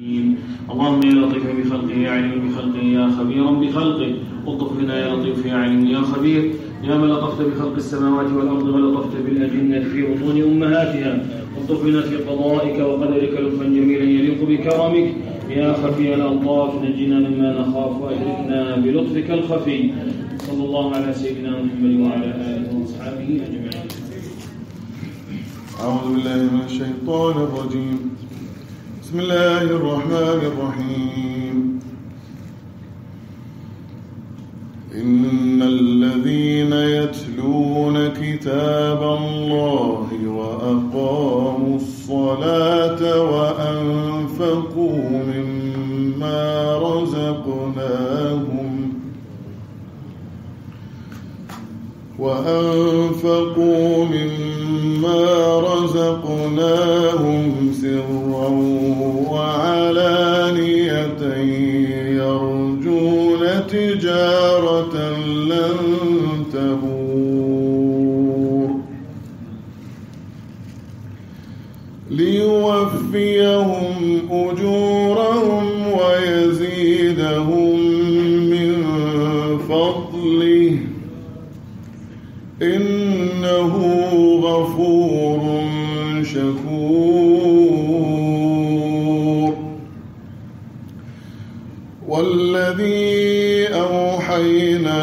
اللهم يا لطيف بخلقه يا عليم بخلقه يا خبيرا بخلقه. الطف بنا يا لطيف يا عليم يا خبير. يا من لطفت بخلق السماوات والأرض ولطفت بالأجنة في بطون أمهاتها. الطف بنا في قضائك وقدرك لطفا جميلا يليق بكرمك. يا خفي الألطاف نجنا مما نخاف واجرنا بلطفك الخفي. صلى الله على سيدنا محمد وعلى آله وأصحابه أجمعين. أعوذ بالله من الشيطان الرجيم. بسم الله الرحمن الرحيم. إن الذين يتلون كتاب الله وأقاموا الصلاة وأنفقوا مما رزقناهم وأنفقوا مما رزقناهم سرا وعلانية يرجون تجارة غفور شكور. والذي أوحينا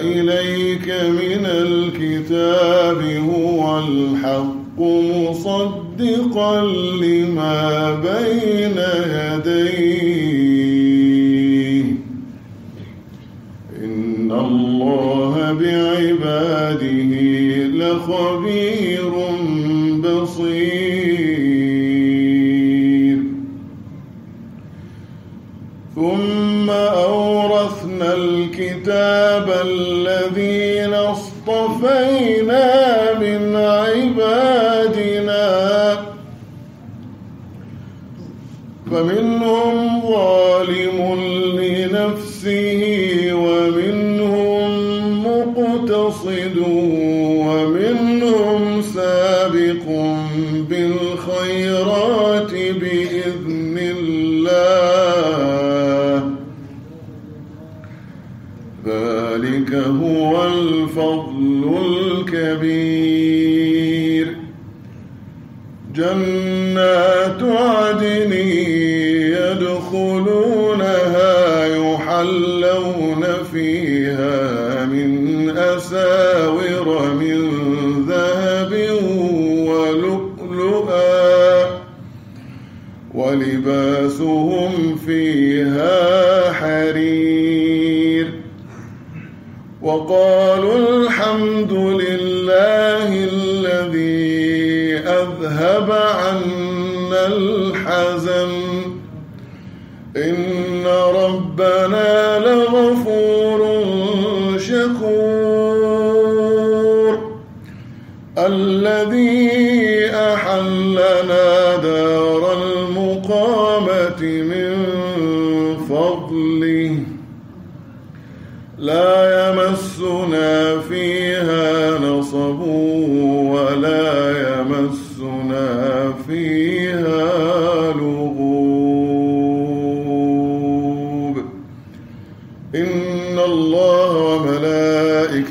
إليك من الكتاب هو الحق مصدقا لما بين يديه جنات عدن يدخلونها يحلون فيها من أساور من ذهب ولؤلؤا ولباسهم فيها حرير وقالوا الحمد لله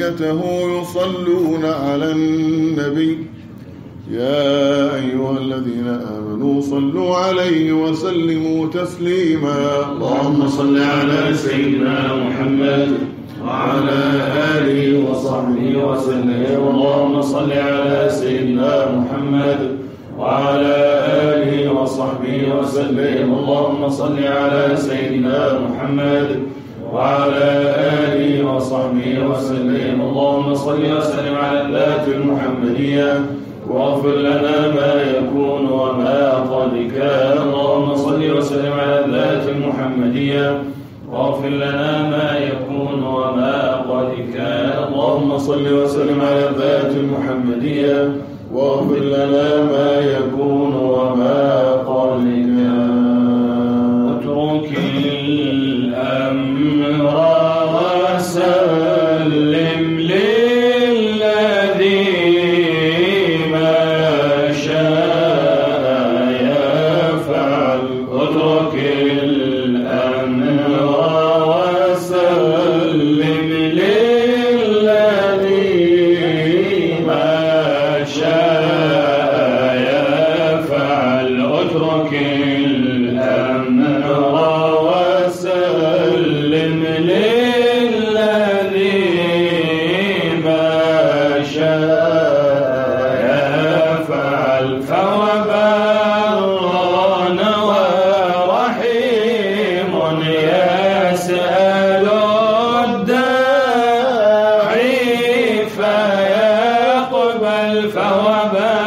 وملائكته يصلون على النبي. يا أيها الذين آمنوا صلوا عليه وسلموا تسليما. اللهم صل على سيدنا محمد وعلى آله وصحبه وسلم. اللهم صل على سيدنا محمد وعلى آله وصحبه وسلم. اللهم صل على سيدنا محمد وعلى آله وصحبه وسلم. اللهم صل وسلم على الذات المحمدية. واغفر لنا ما يكون وما قد كان اللهم صل وسلم على الذات المحمدية. واغفر لنا ما يكون وما قد كان اللهم صل وسلم على الذات المحمدية. واغفر لنا ما يكون وما قد كان فهو بارد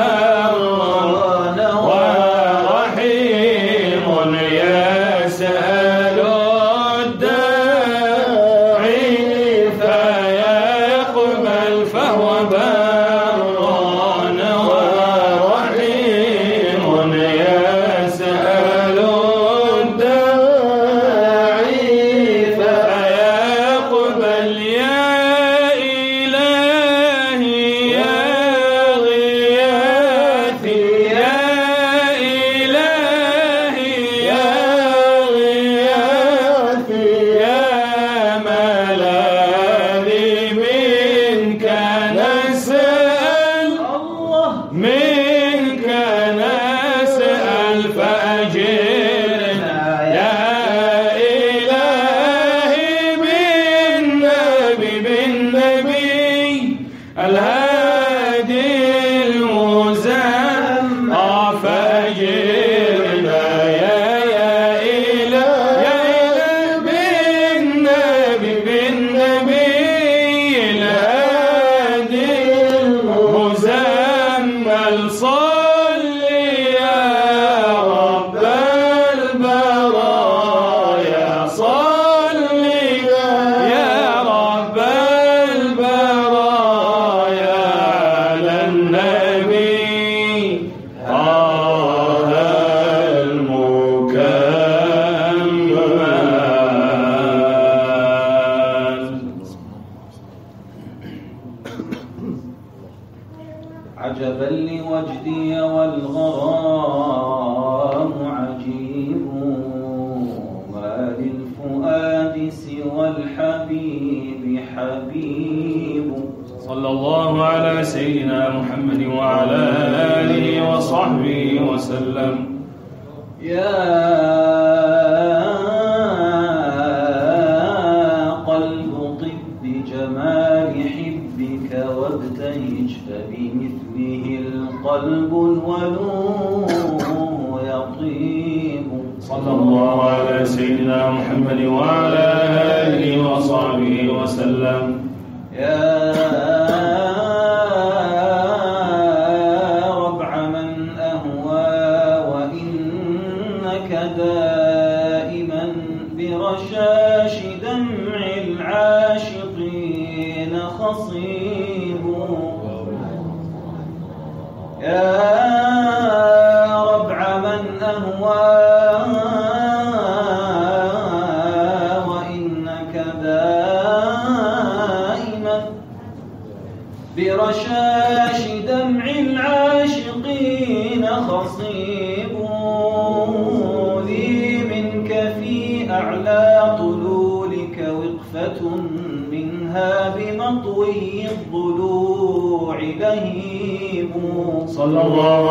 sallallahu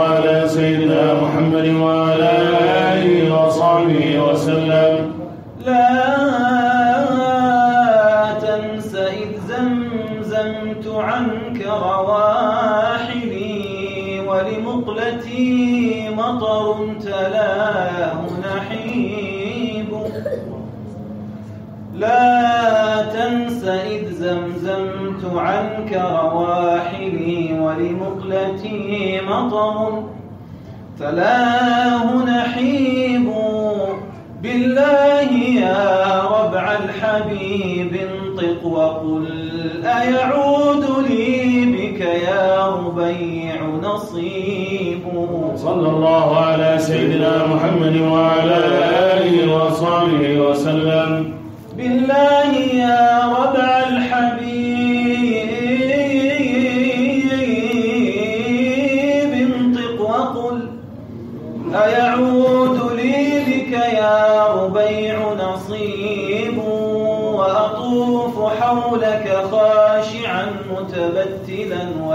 فلا نحيب. بالله يا ربع الحبيب انطق وقل أيعود لي بك يا ربيع نصيب. صلى الله على سيدنا محمد وعلى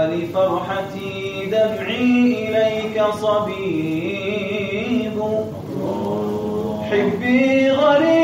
ولفرحتي دمعي إليك صبيب. حبي غريب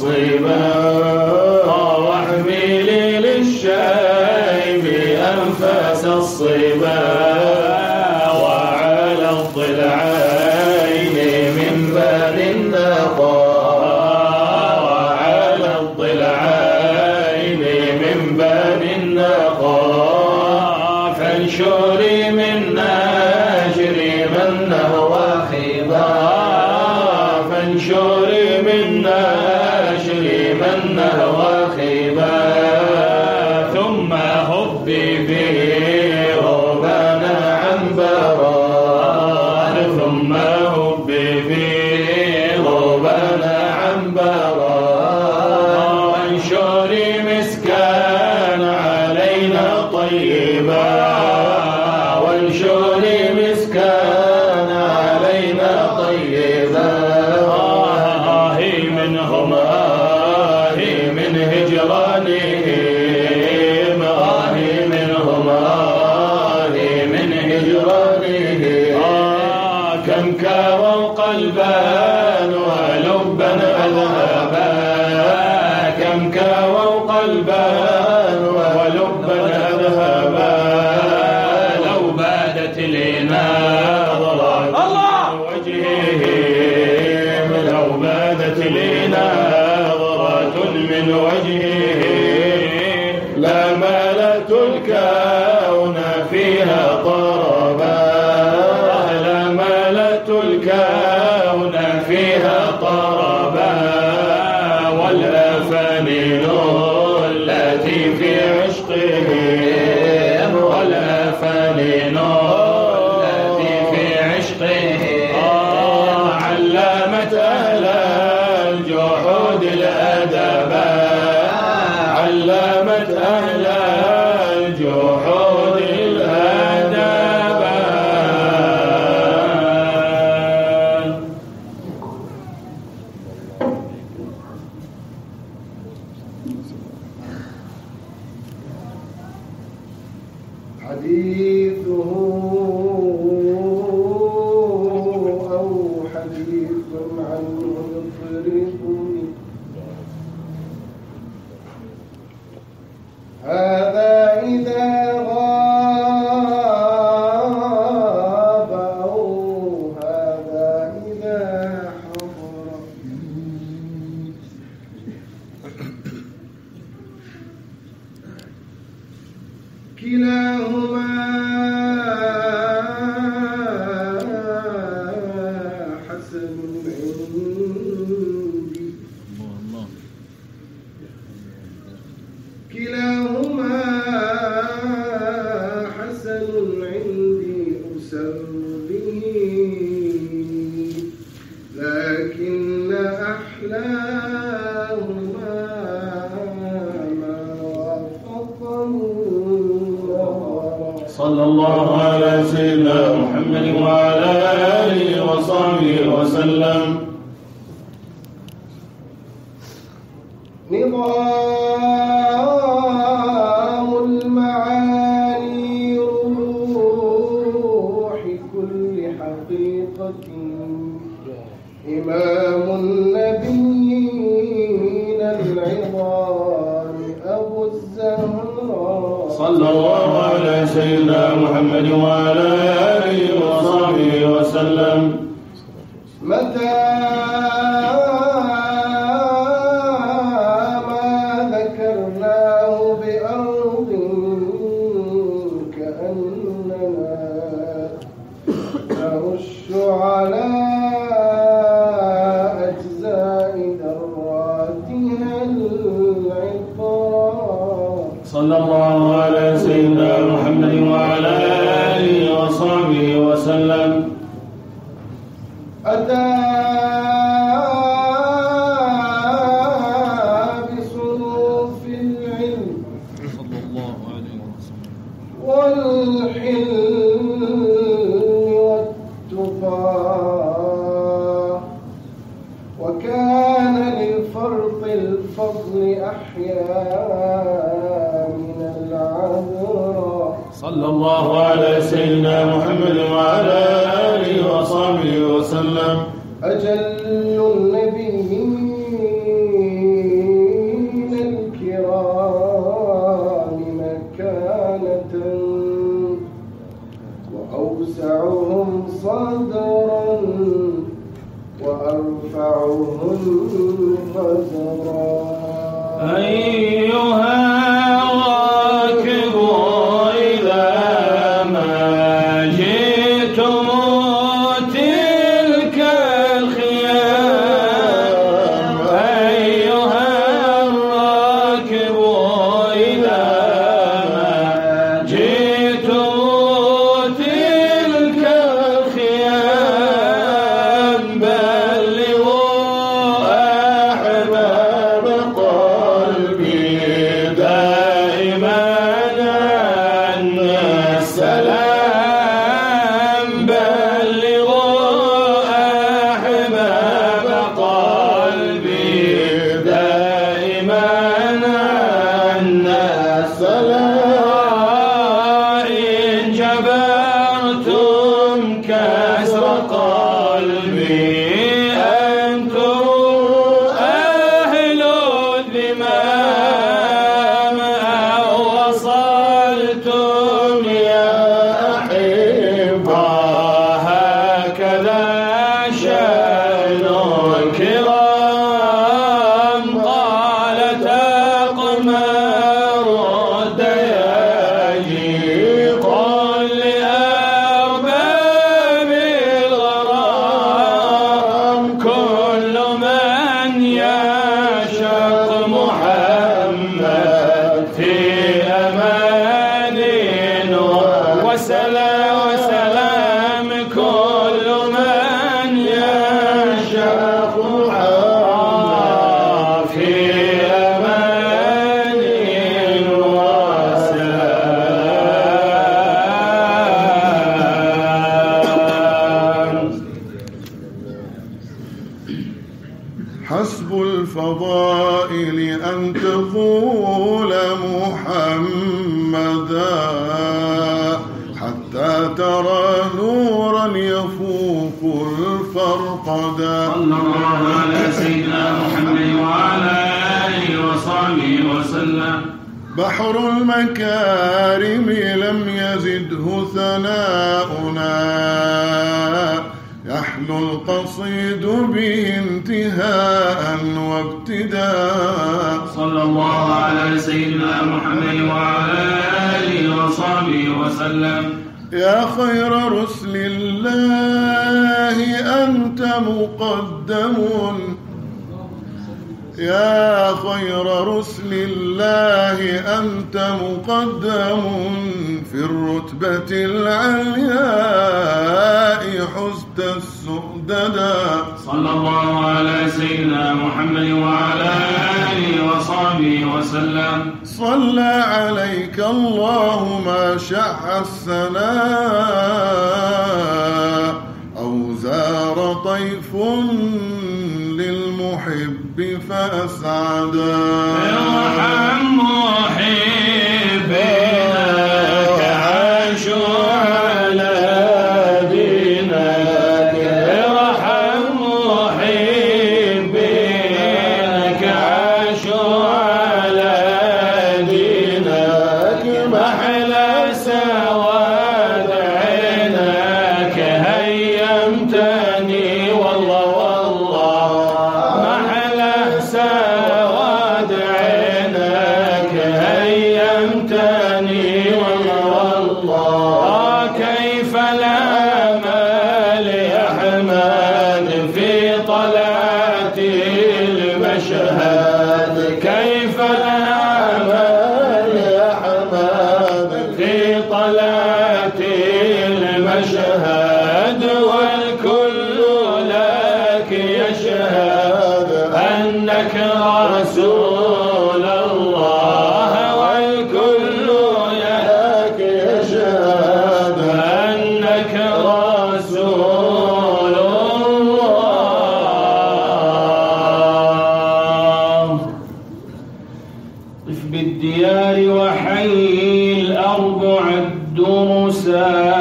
slave كلاهما نرش زار طيف للمحب فأسعدا. ارحم محبنا النار وحي الأرض عد رساها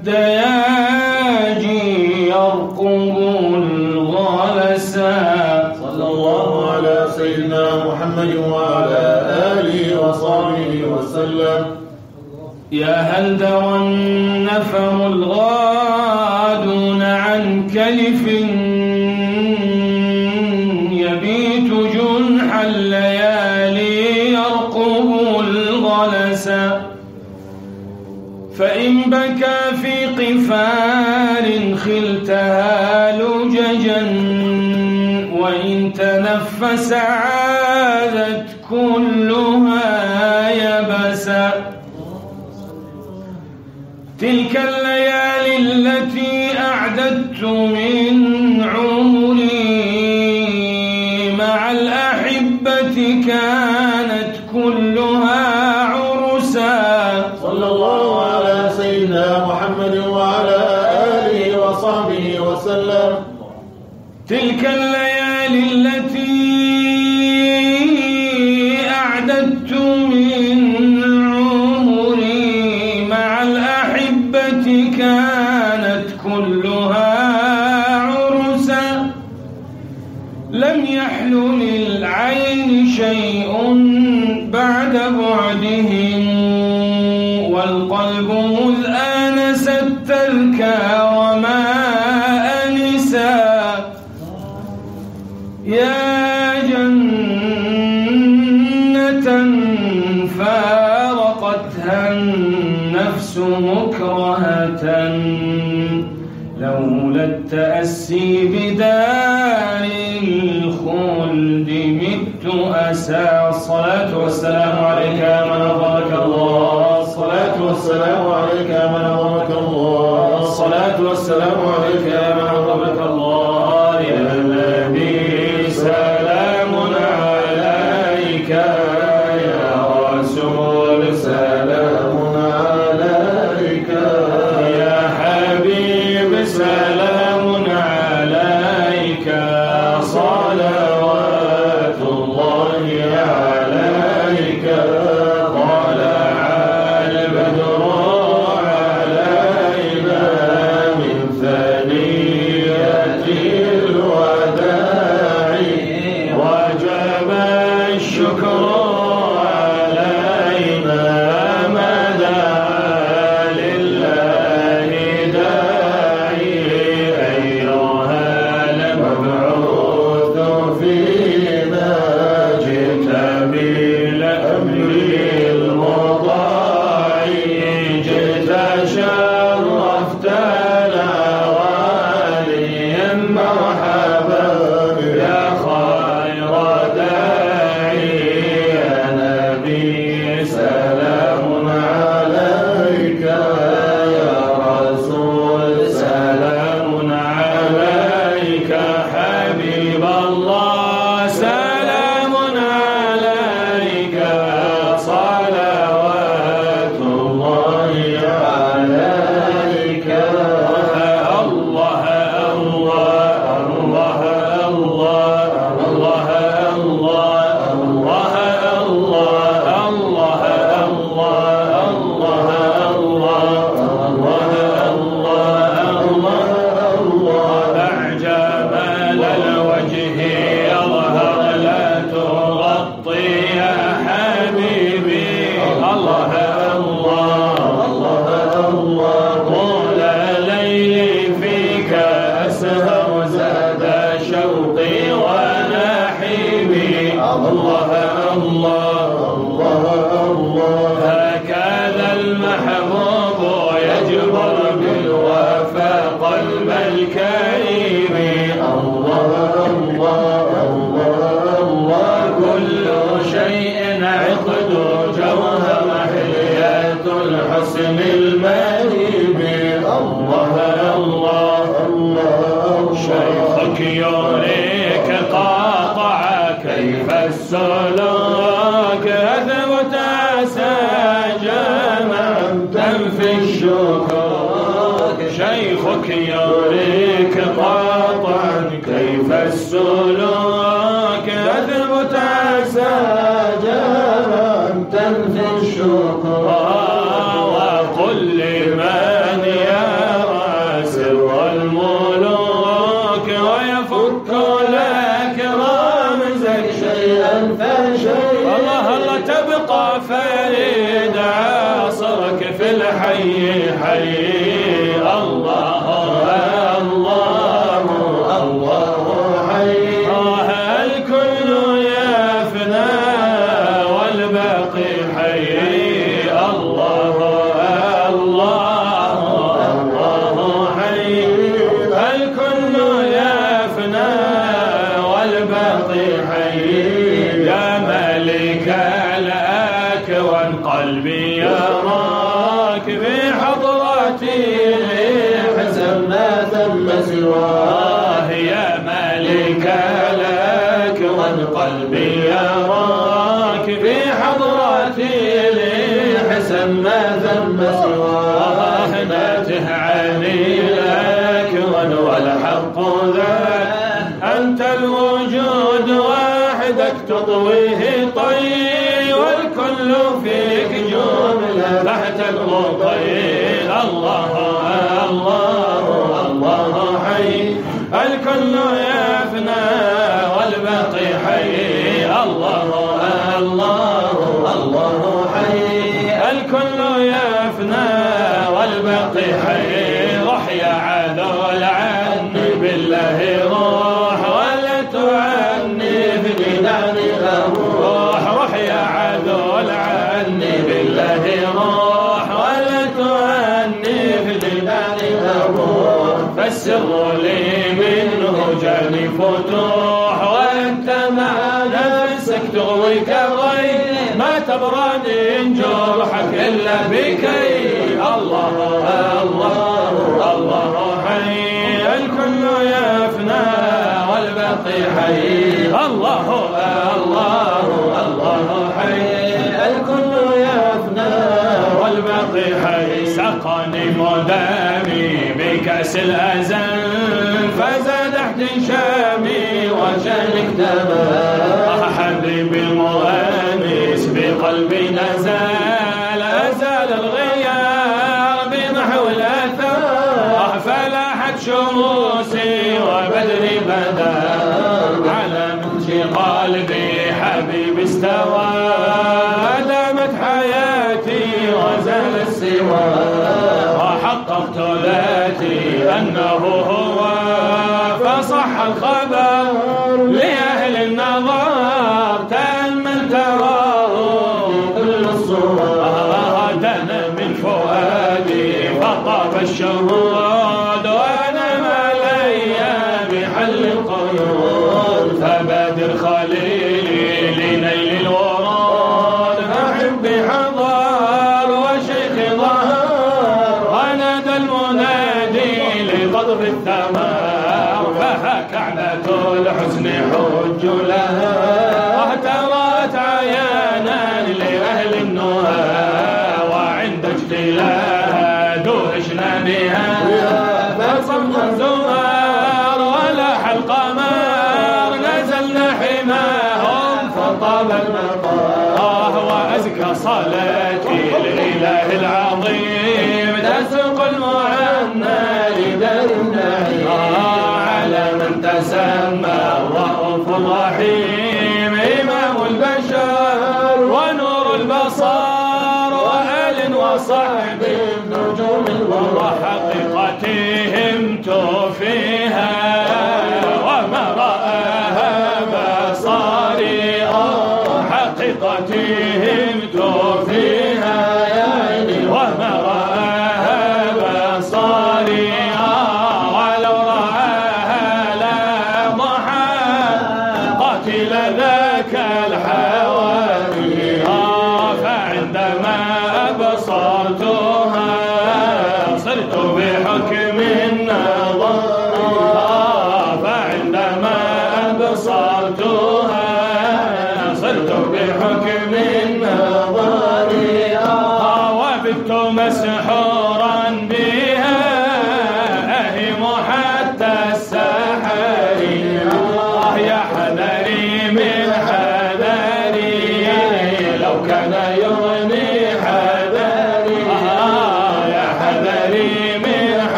الدياجي يرقب الغلسا صلى الله على سيدنا محمد وعلى آله وصحبه وسلم. يا هل دوى النفر الغادون عن كلف يبيت جنح الليالي يرقب الغلسا فإن بكى فار خلتها لججا وإن تنفس عادت كلها يبسا. تلك الليالي التي أعددت من عمري مع الأحبة كان Kalle. التأسي بدار الخلد مت أسى. الصلاة والسلام عليك يا من أظهرك الله. الصلاة والسلام عليك يا من أظهرك الله. الصلاة والسلام عليك يا Allah. شيخك يريك قاطعا كيف السلوك كله فيك جملة تحت المطير الله الله الله حي. الكل يا تبرد جرحك إلا بكي. الله الله الله حي الكل يفنى والباقي حي. الله الله الله حي الكل يفنى والباقي حي. سقني مدامي بكأس الأزل. فزاد احتشامي وشانك تمام قلبي لا زال أزال الغياب نحو الأثر. فلاحت شموسي وبدري بدا على منشي قلبي حبيبي استوى.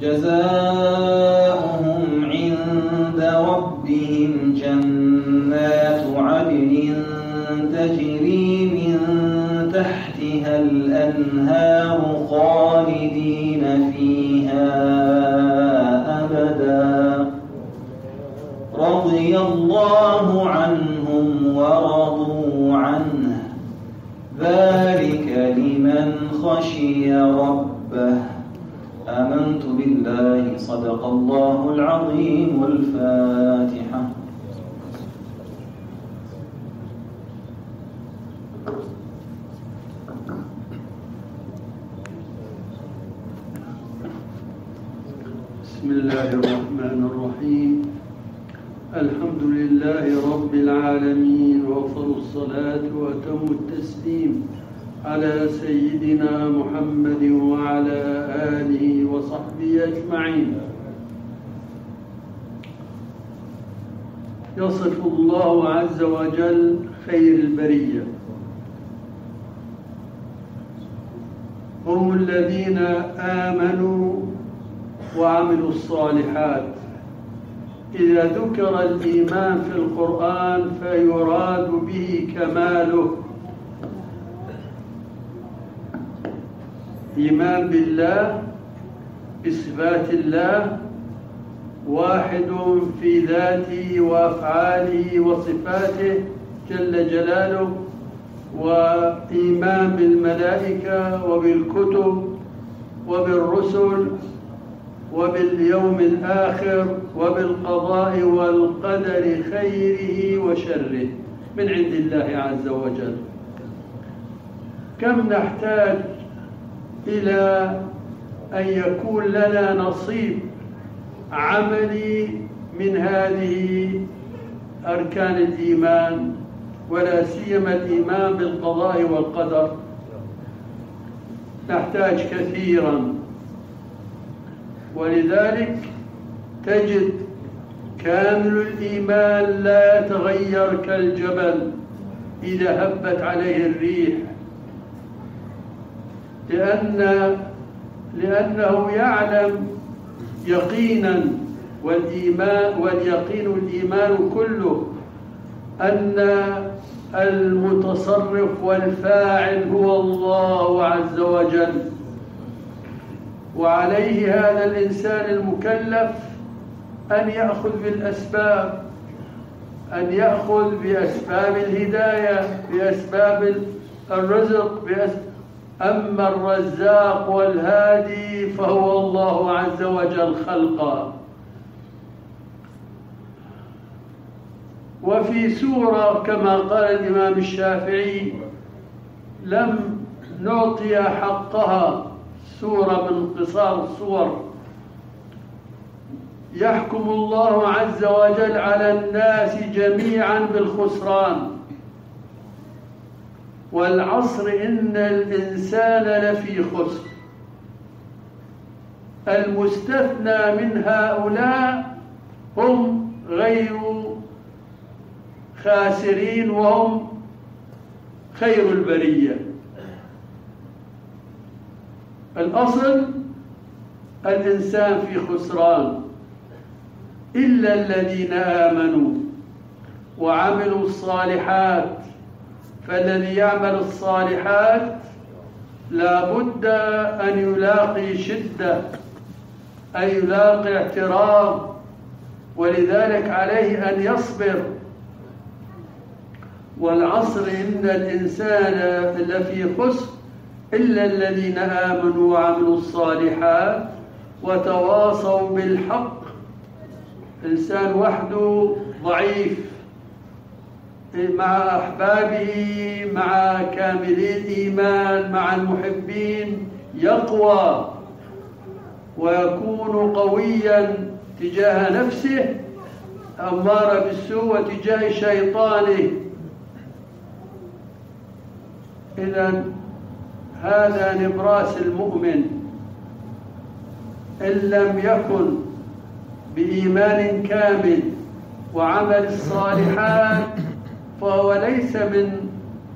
جزاؤهم الله الرحمن الرحيم. الحمد لله رب العالمين وأفضل الصلاة وأتم التسليم على سيدنا محمد وعلى آله وصحبه أجمعين. يصف الله عز وجل خير البرية. هم الذين آمنوا وعملوا الصالحات. إذا ذكر الإيمان في القرآن فيراد به كماله. إيمان بالله بصفات الله واحد في ذاته وأفعاله وصفاته جل جلاله وإيمان بالملائكة وبالكتب وبالرسل وباليوم الآخر وبالقضاء والقدر خيره وشره من عند الله عز وجل. كم نحتاج إلى أن يكون لنا نصيب عملي من هذه أركان الإيمان ولا سيما الإيمان بالقضاء والقدر. نحتاج كثيرا. ولذلك تجد كامل الإيمان لا يتغير كالجبل إذا هبت عليه الريح. لأن لأنه يعلم يقينا والإيمان واليقين الإيمان كله أن المتصرف والفاعل هو الله عز وجل. وعليه هذا الإنسان المكلف أن يأخذ بالأسباب أن يأخذ بأسباب الهداية بأسباب الرزق بأسباب أما الرزاق والهادي فهو الله عز وجل خلقا وفي سورة كما قال الإمام الشافعي لم نعطي حقها. سورة من قصار الصور. يحكم الله عز وجل على الناس جميعا بالخسران. والعصر إن الإنسان لفي خسر. المستثنى من هؤلاء هم غير خاسرين وهم خير البرية. الأصل الإنسان في خسران إلا الذين آمنوا وعملوا الصالحات فالذي يعمل الصالحات لا بد أن يلاقي شدة أن يلاقي اعتراض ولذلك عليه أن يصبر. والعصر إن الإنسان لفي خسر إلا الذين آمنوا وعملوا الصالحات وتواصوا بالحق. إنسان وحده ضعيف مع أحبابه مع كاملي الإيمان مع المحبين يقوى ويكون قويا تجاه نفسه أمار بالسوء وتجاه شيطانه. إذا هذا نبراس المؤمن إن لم يكن بإيمان كامل وعمل الصالحات فهو ليس من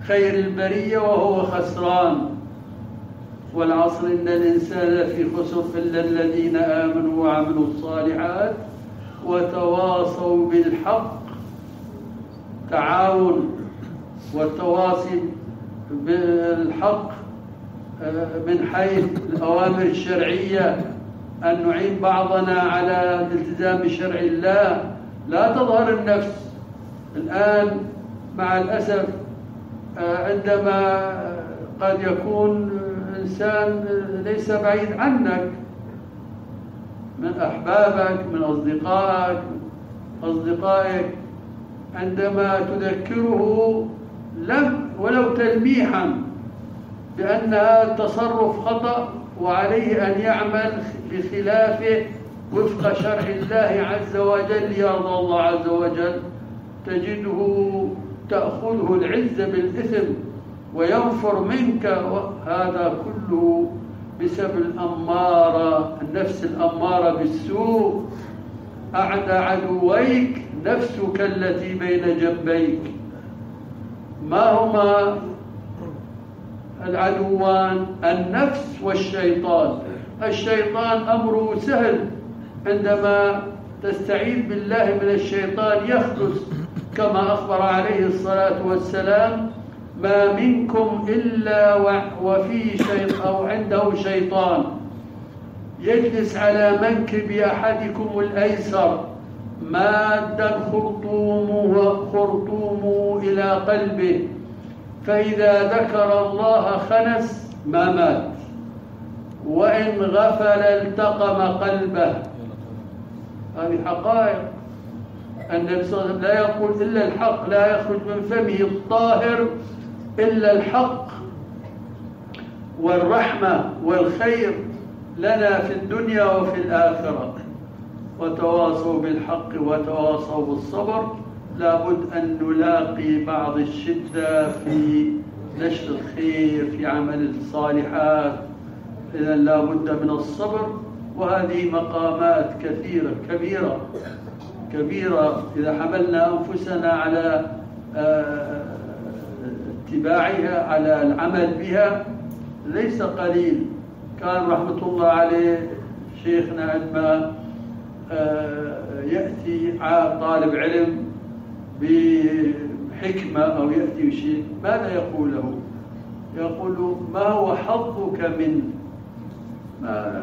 خير البرية وهو خسران. والعصر إن الإنسان لفي خسر إلا الذين آمنوا وعملوا الصالحات وتواصوا بالحق. تعاون والتواصي بالحق من حيث الأوامر الشرعية أن نعين بعضنا على الالتزام بشرع الله. لا تظهر النفس. الآن مع الأسف عندما قد يكون إنسان ليس بعيد عنك من أحبابك من أصدقائك أصدقائك عندما تذكره لم ولو تلميحا بأن هذا التصرف خطأ وعليه أن يعمل بخلافه وفق شرع الله عز وجل. يرضى الله عز وجل تجده تأخذه العزة بالإثم وينفر منك هذا كله بسبب الأمارة النفس الأمارة بالسوء. أعدى عدويك نفسك التي بين جنبيك. ما هما العدوان النفس والشيطان. الشيطان أمره سهل. عندما تستعيذ بالله من الشيطان يخلص. كما أخبر عليه الصلاة والسلام ما منكم إلا وفي شيء أو عنده شيطان. يجلس على منكب أحدكم الأيسر. مادا خرطومه خرطومه إلى قلبه. فإذا ذكر الله خنس ما مات وإن غفل التقم قلبه. هذه حقائق. النبي صلى الله عليه وسلم لا يقول إلا الحق لا يخرج من فمه الطاهر إلا الحق والرحمة والخير لنا في الدنيا وفي الآخرة. وتواصوا بالحق وتواصوا بالصبر. لابد أن نلاقي بعض الشدة في نشر الخير في عمل الصالحات. إذا لابد من الصبر وهذه مقامات كثيرة كبيرة كبيرة. إذا حملنا أنفسنا على اتباعها على العمل بها ليس قليل. كان رحمة الله عليه شيخنا عندما يأتي طالب علم بحكمة أو يأتي بشيء ماذا يقول له؟ يقول ما هو حظك منه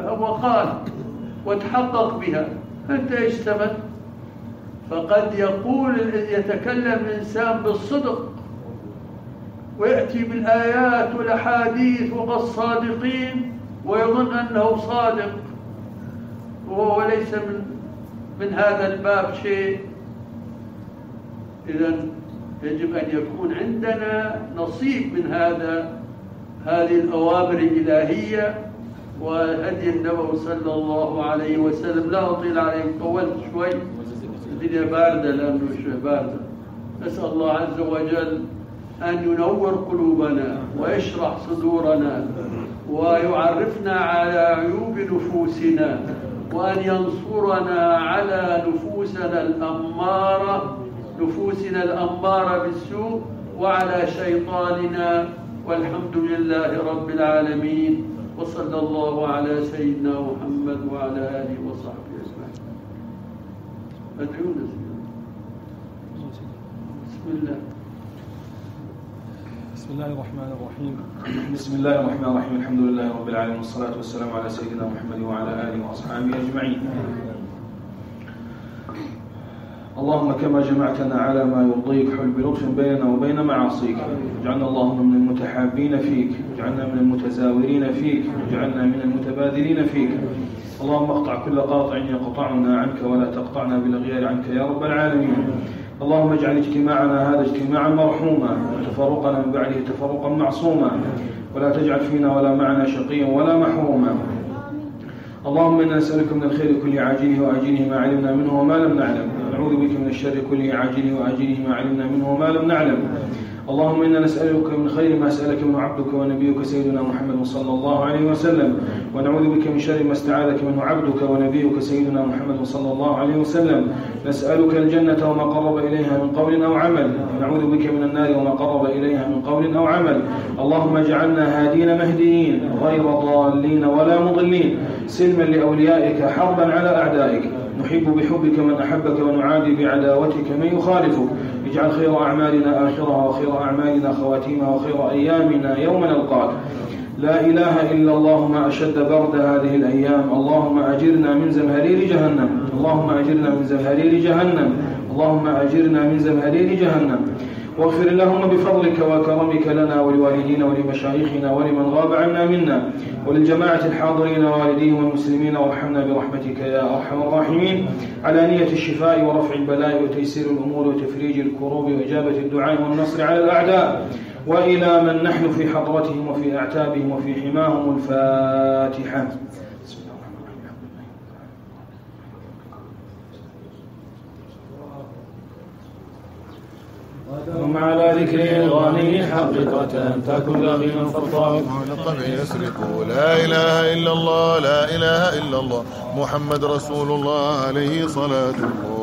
هو وقال وتحقق بها. أنت إيش فقد يقول يتكلم الإنسان بالصدق ويأتي بالآيات والأحاديث والصادقين ويظن أنه صادق وهو ليس من من هذا الباب شيء. إذا يجب أن يكون عندنا نصيب من هذا هذه الأوامر الإلهية وهدي النبوي صلى الله عليه وسلم. لا أطيل عليكم طولت شوي. الدنيا باردة لأنه شوي باردة. نسأل الله عز وجل أن ينور قلوبنا ويشرح صدورنا ويعرفنا على عيوب نفوسنا وأن ينصرنا على نفوسنا الأمارة نفوسنا الأمارة بالسوء وعلى شيطاننا والحمد لله رب العالمين وصلى الله على سيدنا محمد وعلى آله وصحبه أجمعين. أدعونا بسم الله. بسم الله الرحمن الرحيم. بسم الله الرحمن الرحيم. الحمد لله رب العالمين والصلاة والسلام على سيدنا محمد وعلى آله وأصحابه أجمعين. اللهم كما جمعتنا على ما يرضيك حل بلطف بيننا وبين معاصيك. اجعلنا اللهم من المتحابين فيك اجعلنا من المتزاورين فيك اجعلنا من المتبادلين فيك. اللهم اقطع كل قاطع يقطعنا عنك ولا تقطعنا بالغير عنك يا رب العالمين. اللهم اجعل اجتماعنا هذا اجتماعا مرحوما وتفرقنا من بعده تفرقا معصوما. ولا تجعل فينا ولا معنا شقيا ولا محروما. اللهم إنا نسألك من الخير كل عاجله وآجله ما علمنا منه وما لم نعلم. ونعوذ بك من الشر كل عاجله وآجله ما علمنا منه وما لم نعلم. اللهم إنا نسألك من خير ما سألك منه عبدك ونبيك سيدنا محمد صلى الله عليه وسلم. ونعوذ بك من شر ما استعاذك منه عبدك ونبيك سيدنا محمد صلى الله عليه وسلم. نسألك الجنة وما قرب إليها من قول أو عمل. ونعوذ بك من النار وما قرب إليها من قول أو عمل. اللهم اجعلنا هادين مهديين غير ضالين ولا مضلين. سلما لأوليائك حربا على أعدائك. نحب بحبك من أحبك ونعادي بعداوتك من يخالفك. اجعل خير أعمالنا آخرها وخير أعمالنا خواتيمها وخير أيامنا يوم نلقاك. لا إله إلا الله ما أشد برد هذه الأيام. اللهم أجرنا من زمهرير جهنم. اللهم أجرنا من زمهرير جهنم. اللهم أجرنا من زمهرير جهنم. واغفر اللهم بفضلك وكرمك لنا ولوالدينا ولمشايخنا ولمن غاب عنا منا وللجماعة الحاضرين والديهم والمسلمين وارحمنا برحمتك يا أرحم الراحمين. على نية الشفاء ورفع البلاء وتيسير الأمور وتفريج الكروب وإجابة الدعاء والنصر على الأعداء. وإلى من نحن في حضرتهم وفي أعتابهم وفي حماهم الفاتحة. ثم على ذكر الغني حقيقة تكن غنيا فارفع الطبع يسرق. لا إله إلا الله لا إله إلا الله. محمد رسول الله عليه صلاة الله